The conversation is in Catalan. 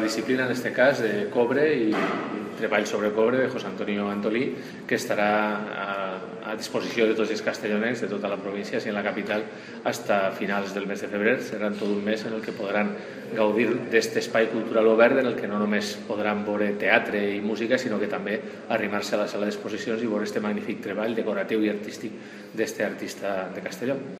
la disciplina, en este cas, de cobre i treball sobre cobre de José Antonio Antolí, que estarà a, a disposició de tots els castellonens de tota la província, si en la capital, hasta finals del mes de febrer. Seran tot un mes en el que podran gaudir d'aquest espai cultural obert en el que no només podran veure teatre i música, sinó que també arrimar-se a la sala d'exposicions i veure este magnífic treball decoratiu i artístic d'aquest artista de Castelló.